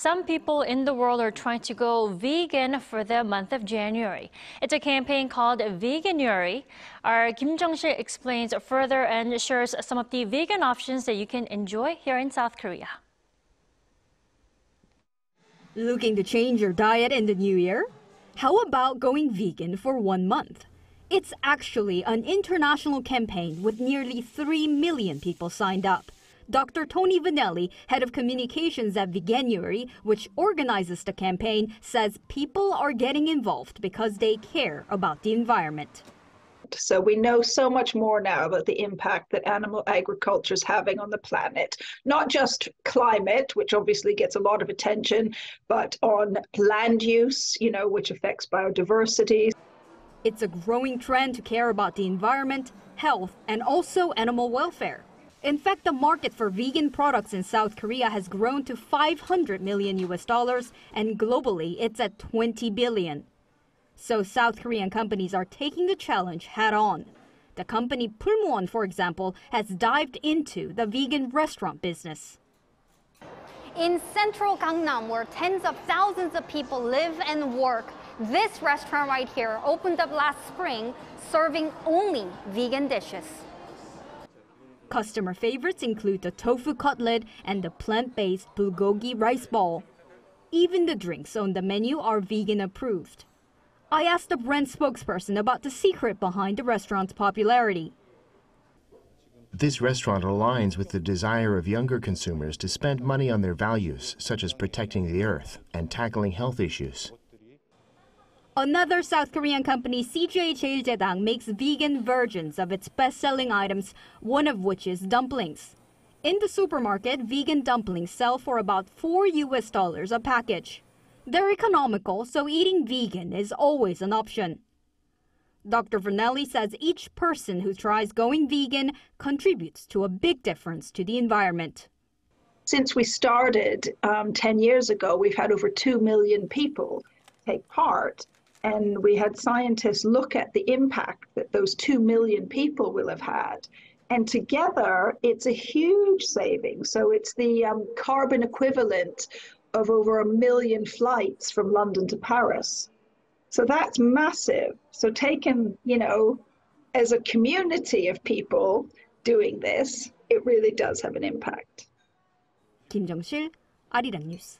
Some people in the world are trying to go vegan for the month of January. It's a campaign called Veganuary. Our Kim Jung-sil explains further and shares some of the vegan options that you can enjoy here in South Korea. Looking to change your diet in the new year? How about going vegan for one month? It's actually an international campaign with nearly 3 million people signed up. Dr. Toni Vernelli, head of communications at Veganuary, which organizes the campaign, says people are getting involved because they care about the environment. So we know so much more now about the impact that animal agriculture is having on the planet, not just climate, which obviously gets a lot of attention, but on land use, you know, which affects biodiversity. It's a growing trend to care about the environment, health, and also animal welfare. In fact, the market for vegan products in South Korea has grown to 500 million US dollars, and globally it's at 20 billion. So South Korean companies are taking the challenge head on. The company Pulmuone, for example, has dived into the vegan restaurant business. In central Gangnam, where tens of thousands of people live and work, this restaurant right here opened up last spring, serving only vegan dishes. Customer favorites include the tofu cutlet and the plant-based bulgogi rice ball. Even the drinks on the menu are vegan approved. I asked the brand spokesperson about the secret behind the restaurant's popularity. This restaurant aligns with the desire of younger consumers to spend money on their values, such as protecting the earth and tackling health issues. Another South Korean company, CJ CheilJedang, makes vegan versions of its best-selling items, one of which is dumplings. In the supermarket, vegan dumplings sell for about 4 US dollars a package. They're economical, so eating vegan is always an option. Dr. Vernelli says each person who tries going vegan contributes to a big difference to the environment. Since we started um, 10 years ago, we've had over 2 million people take part and we had scientists look at the impact that those 2 million people will have had. And together, it's a huge saving. So it's the um, carbon equivalent of over a million flights from London to Paris. So that's massive. So taken, you know, as a community of people doing this, it really does have an impact. 김정실, 아리랑 뉴스.